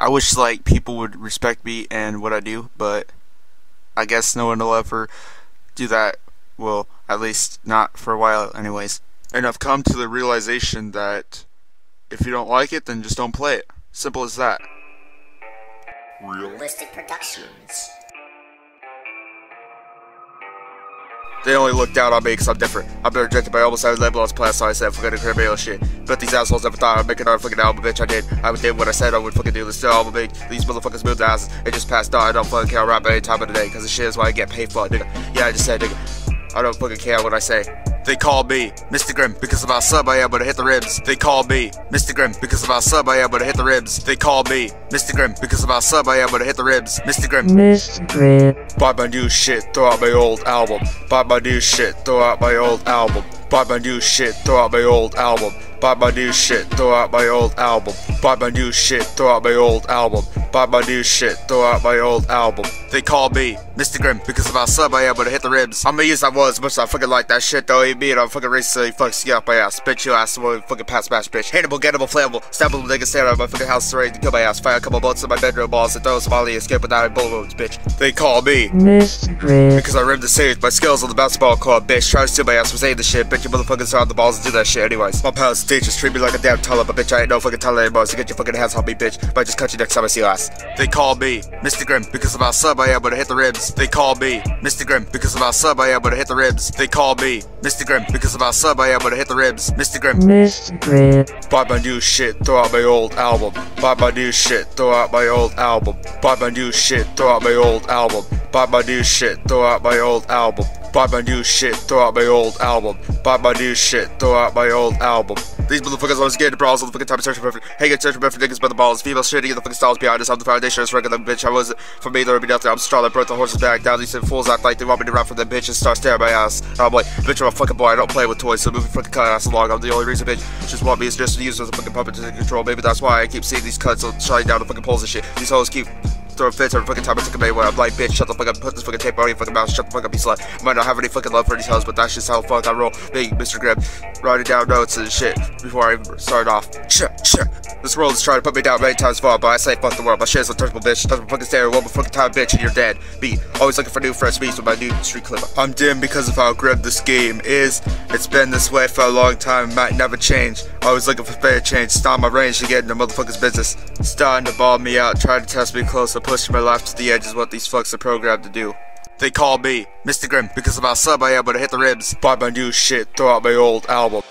I wish like people would respect me and what I do, but I guess no one will ever do that. Well, at least not for a while, anyways. And I've come to the realization that if you don't like it, then just don't play it. Simple as that. Realistic Productions. They only look down on me because I'm different. I've been rejected by almost every label on this planet, so I said fucking criminal shit. But these assholes never thought I'd make another fucking album, bitch. I did. I did what I said I would fucking do. This album make these motherfuckers move their asses. It just passed on. I don't fucking care rap any time of the day because the shit is why I get paid for, nigga. Yeah, I just said, nigga. I don't fucking care what I say. They call me Mr. Grimm because of our sub I able to hit the ribs. They call me Mr. Grimm because of our sub I able to hit the ribs. They call me Mr. Grimm because of our sub I am able to hit the ribs. Mr. Grimm. Mr. Grimm. Buy my new shit, throw out my old album. Buy my new shit, throw out my old album. Buy my new shit, throw out my old album. Buy my new shit, throw out my old album. Buy my new shit, throw out my old album. Buy my new shit, throw out my old album. They call me Mr. Grimm because of our sub I am able to hit the ribs. I'm gonna use that was much as I fucking like that shit though. You mean I'm fucking racist fucking ski up my ass. Bitch your ass will fucking pass smash bitch. Hateable, gettable, flammable, stabbable nigga stand out of my fucking house ready to kill my ass. Fire a couple bullets in my bedroom balls and throw some molly escape without any bullet wounds, bitch. They call me Mr. Grimm. because I ripped the stage. My skills on the basketball court, bitch. Try to steal my ass saying the shit. Bitch, you motherfuckers have the balls and do that shit anyways. My pals and teachers treat me like a damn teller, but bitch, I ain't no fucking teller anymore. So get your fucking hands off me, bitch. But I just cut you next time I see your ass. They call me Mr. Grimm because of our sub I am able to hit the ribs. They call me Mr. Grimm because of our sub I am able to hit the ribs. They call me Mr. Grimm because of our sub I am able to hit the ribs. Mr. Grimm. Mr. Grimm. Buy my new shit, throw out my old album. Buy my new shit, throw out my old album. Buy my new shit, throw out my old album. Buy my new shit, throw out my old album. Buy my new shit, throw out my old album. Buy my new shit, throw out my old album. These motherfuckers always get the brawls all the fucking time searching for Hey, get searching for niggas by the balls. Female shit, get the fucking styles behind us. I'm the foundation, it's regular bitch. I was for me, there would be nothing. I'm strong, I broke the horse's back. Down these fools act like they want me to rap for them bitch And start staring my ass. And I'm like, bitch, I'm a fucking boy. I don't play with toys, so move your fucking cut ass along. I'm the only reason, bitch. Just want me is just to use as a fucking puppet to control. Maybe that's why I keep seeing these cuts shining down the fucking poles and shit. These hoes keep throwing fits every fucking time I take a bait when I'm like, bitch, shut the fuck up, put this fucking tape on your fucking mouth, shut the fuck up, you slut. Might not have any fucking love for these hoes, but that's just how fuck I roll. Big Mr. Grimm, writing down notes and shit before I even start off. Shit, shit. This world is trying to put me down many times before, but I say fuck the world. My shit is untouchable, bitch. My fucking stereo one more fucking time, bitch, and you're dead. B. Always looking for new fresh beats with my new street clip. I'm dim because of how grim this game is. It's been this way for a long time, might never change. Always looking for better change. Stop my range to get into motherfuckers' business. Starting to ball me out, trying to test me closer, pushing my life to the edge is what these fucks are programmed to do. They call me Mr. Grimm because of how sub I am able to hit the ribs. Buy my new shit, throw out my old album.